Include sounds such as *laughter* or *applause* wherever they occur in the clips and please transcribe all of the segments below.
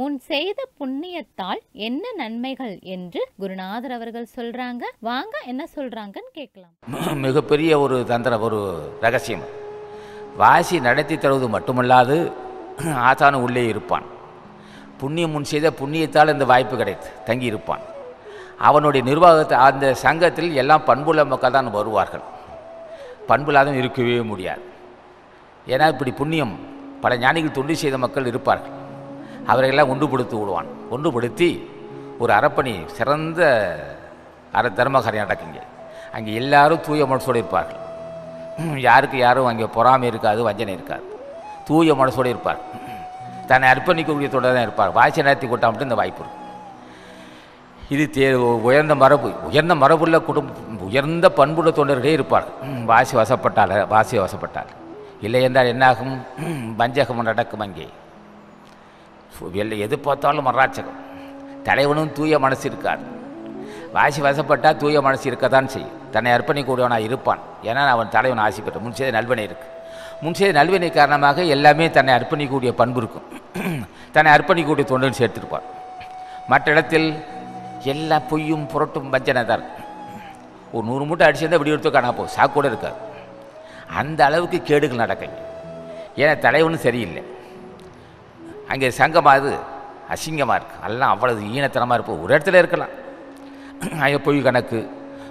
முன் செய்த புண்ணியத்தால் என்ன நன்மைகள் என்று குருநாதர் அவர்கள் சொல்றாங்க. வாங்க என்ன சொல்றாங்கன்னு கேட்கலாம். *laughs* மிகப்பெரிய ஒரு தந்திர ஒரு ரகசியம். வாசி நடத்தி தருவது மட்டுமல்லாது *clears throat* ஆசான உள்ளே இருப்பான். புண்ணியம் முன் செய்த புண்ணியத்தால் இந்த வாய்ப்பு கிடைத்து தங்கி இருப்பான். அவனுடைய நிர்வாகத்தை அந்த சங்கத்தில் எல்லாம் பண்புள்ள மக்கள் தான் வருவார்கள். பண்புலாதும் இருக்கவே முடியாது. ஏன்னா இப்படி புண்ணியம் பல ஞானிகள் தொண்டு செய்த மக்கள் இருப்பார்கள். அவரையெல்லாம் ஒன்றுபடுத்தி விடுவான். ஒன்றுபடுத்தி ஒரு அறப்பணி சிறந்த அற தர்மகாரியம் நடக்குங்க அங்கே எல்லாரும் தூய மனசோடு இருப்பார்கள். யாருக்கு யாரும் அங்கே பொறாமை இருக்காது வஞ்சனை இருக்காது. தூய மனசோடு இருப்பார். தன்னை அர்ப்பணிக்கக்கூடிய தொடர் தான் இருப்பார். வாய்ச்சி நடத்தி கொட்டா மட்டும் இந்த வாய்ப்பு இருக்கும் இது தே உயர்ந்த மரபு உயர்ந்த மரபுள்ள குடும்பம் உயர்ந்த பண்புள்ள தொண்டர்களே இருப்பார் வாசி வசப்பட்டால் வாசி வசப்பட்டால் இல்லை என்றால் என்னாகும்? வஞ்சகம் நடக்கும் அங்கே. எது பார்த்தாலும் மராச்சகம் தலைவனும் தூய மனசு இருக்காது வாசி வசப்பட்டால் தூய மனசு இருக்கத்தான் செய்யும். தன்னை அர்ப்பணிக்கூடியவனாக இருப்பான். ஏன்னா அவன் தலைவன் ஆசி பெற்ற. முன் செய்த நல்வினை இருக்குது முன் செய்த நல்வினை காரணமாக எல்லாமே தன்னை அர்ப்பணிக்கக்கூடிய பண்பு இருக்கும். தன்னை அர்ப்பணிக்கக்கூடிய தொண்டன் சேர்த்திருப்பான். மற்ற இடத்தில் எல்லா பொய்யும் புரட்டும் வஞ்சனை தான் ஒரு நூறு மூட்டை அடிச்சிருந்தால் இப்படி எடுத்து காணா போகும். சாக்கூட இருக்காது. அந்த அளவுக்கு கேடுகள் நடக்குங்க. ஏன்னா தலைவனும் சரியில்லை. அங்கே சங்கமாக அசிங்கமாக இருக்குது எல்லாம் அவ்வளவு ஈனத்தனமாக இருப்போம் ஒரு இடத்துல இருக்கலாம். அங்கே பொய் கணக்கு.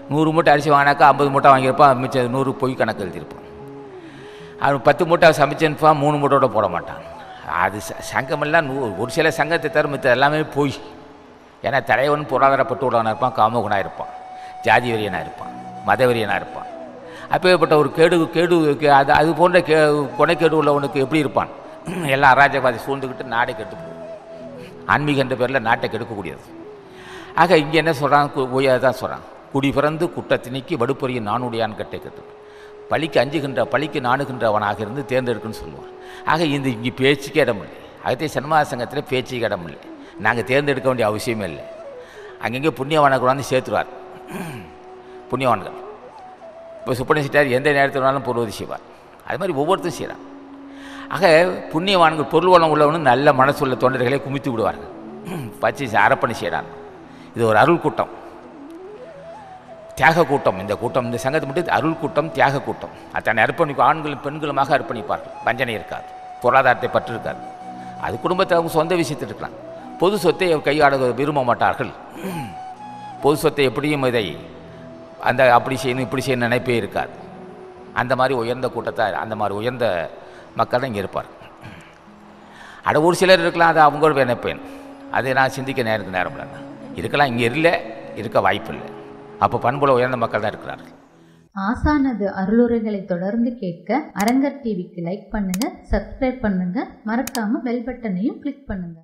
நூறு மூட்டை அரிசி வாங்கினாக்கா ஐம்பது மூட்டை வாங்கியிருப்பான். மிச்சம் நூறு பொய் கணக்கு எழுதியிருப்பான். அவன் பத்து மூட்டை சமைச்சிருப்பான் மூணு மூட்டையோட போட மாட்டான். அது ச- சங்கமெல்லாம் நூ ஒரு சில சங்கத்தை தரும் மித்த எல்லாமே பொய். ஏன்னா தலைவன் பொருளாதாரப்பட்டு உள்ளவனாக இருப்பான் காமகுணாக இருப்பான் ஜாதி வெறியனாக இருப்பான் மதவெறியனாக இருப்பான். அப்பேற்பட்ட ஒரு கேடு கேடு அது அது போன்ற கே கொனைக்கேடு உள்ளவனுக்கு எப்படி இருப்பான்? எல்லாம் அராஜகவாதி சூழ்ந்துக்கிட்டு நாடை கெட்டு போகும் ஆன்மீக என்ற பேரில் நாட்டை கெடுக்கக்கூடியது. ஆக இங்கே என்ன சொல்கிறான் உயர் தான் சொல்கிறான் குடி பிறந்து குற்றத்தினிக்கு வடுப்பொறிய நானுடையான் கட்டை கட்டு பழிக்கு அஞ்சுகின்ற பழிக்கு நாணுகின்றவனாக இருந்து தேர்ந்தெடுக்குன்னு சொல்லுவான். ஆக இந்த இங்கே பேச்சுக்கே இடமில்லை அகத்திய சன்மாத சங்கத்தில் பேச்சுக்கு இடமில்லை நாங்கள் தேர்ந்தெடுக்க வேண்டிய அவசியமே இல்லை. அங்கங்கே புண்ணியவானை கொண்டாந்து சேர்த்துருவார். புண்ணியவான்கள். இப்போ சுப்பண்ண சிட்டார் எந்த நேரத்தில் வேணாலும் பொருளுதவி செய்வார். அது மாதிரி ஒவ்வொருத்தரும் செய்கிறான் ஆக புண்ணியவான்கள் பொருள் வளம் உள்ளவனும் நல்ல மனசுள்ள தொண்டர்களை குமித்து விடுவார்கள். *clears throat* பச்சை அரப்பணி செய்கிறான். இது ஒரு அருள் கூட்டம். தியாக கூட்டம். இந்த கூட்டம் இந்த சங்கத்தை மட்டும் அருள் கூட்டம் தியாக கூட்டம். அத்தனை அர்ப்பணிப்பு அர்ப்பணிக்கும் ஆண்களும் பெண்களுமாக அர்ப்பணிப்பார்கள். வஞ்சனை இருக்காது. பொருளாதாரத்தை பற்று இருக்காது. அது குடும்பத்தை அவங்க சொந்த விஷயத்தில் இருக்கலாம். பொது சொத்தை கையாட விரும்ப மாட்டார்கள். *clears throat* பொது சொத்தை எப்படியும் இதை அந்த அப்படி செய்யணும் இப்படி செய்யணும் நினைப்பே இருக்காது. அந்த மாதிரி உயர்ந்த கூட்டத்தை அந்த மாதிரி உயர்ந்த மக்கள் தான் இங்கே இருப்பார். அட ஒரு சிலர் இருக்கலாம் அது அவங்களோட நினைப்பேன் அதை நான் சிந்திக்க நேரம் நேரம் இல்லைண்ணா. இருக்கலாம் இங்கே இல்லை இருக்க வாய்ப்பு இல்லை. அப்போ பண்புல உயர்ந்த மக்கள் தான் இருக்கிறார்கள். ஆசானது அருளுரைகளை தொடர்ந்து கேட்க அரங்கர் டிவிக்கு லைக் பண்ணுங்க சப்ஸ்கிரைப் பண்ணுங்க மறக்காம பெல் பட்டனையும் கிளிக் பண்ணுங்க.